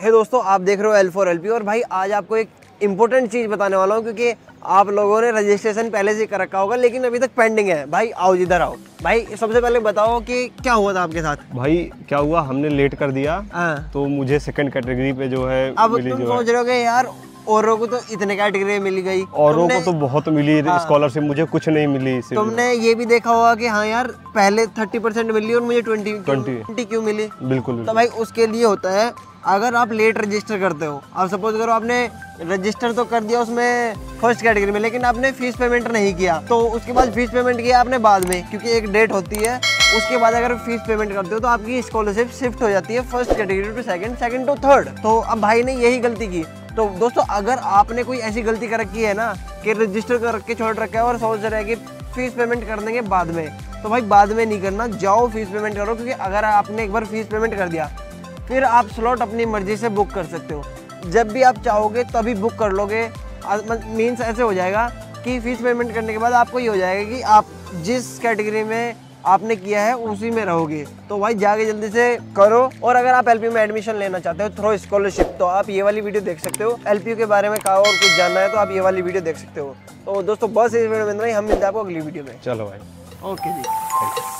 है दोस्तों आप देख रहे हो एल फोर एल पी और भाई आज आपको एक इम्पोर्टेंट चीज़ बताने वाला हूँ क्योंकि आप लोगों ने रजिस्ट्रेशन पहले से कर रखा होगा लेकिन अभी तक पेंडिंग है। भाई आओ इधर आओ। भाई सबसे पहले बताओ कि क्या हुआ था आपके साथ? भाई क्या हुआ? हमने लेट कर दिया आ, तो मुझे सेकंड कैटेगरी पे जो है अब तुम जो सोच रहे हो यार औरों को तो इतने कैटेगरी मिल गई। औरों को तो बहुत मिली हाँ। स्कॉलरशिप मुझे कुछ नहीं मिली तुमने ये भी देखा होगा कि हाँ यार पहले थर्टी परसेंट मिली और मुझे ट्वेंटी ट्वेंटी क्यों मिली? बिल्कुल तो भाई उसके लिए होता है अगर आप लेट रजिस्टर करते हो आप सपोज़ करो आपने रजिस्टर तो कर दिया उसमें फ़र्स्ट कैटेगरी में लेकिन आपने फ़ीस पेमेंट नहीं किया तो उसके बाद फ़ीस पेमेंट किया आपने बाद में क्योंकि एक डेट होती है उसके बाद अगर फ़ीस पेमेंट करते हो तो आपकी स्कॉलरशिप शिफ्ट हो जाती है first category to second second to third तो अब भाई ने यही गलती की। तो दोस्तों, अगर आपने कोई ऐसी गलती कर रखी है ना, कि रजिस्टर कर के छोड़ रखा है और सोच रहे हैं कि फ़ीस पेमेंट कर देंगे बाद में तो भाई बाद में नहीं करना, जाओ फ़ीस पेमेंट करो, क्योंकि अगर आपने एक बार फ़ीस पेमेंट कर दिया, फिर आप स्लॉट अपनी मर्ज़ी से बुक कर सकते हो। जब भी आप चाहोगे, तभी बुक कर लोगे। मीन्स ऐसे हो जाएगा कि फ़ीस पेमेंट करने के बाद आपको ये हो जाएगा कि आप जिस कैटेगरी में आपने किया है उसी में रहोगे। तो भाई जाके जल्दी से करो। और अगर आप एलपी में एडमिशन लेना चाहते हो थ्रो स्कॉलरशिप तो आप ये वाली वीडियो देख सकते हो। एलपी के बारे में कहा और कुछ जानना है तो आप ये वाली वीडियो देख सकते हो। तो दोस्तों बस इस वीडियो में इतना हम मिलते हैं आपको अगली वीडियो में। चलो भाई। ओके जी।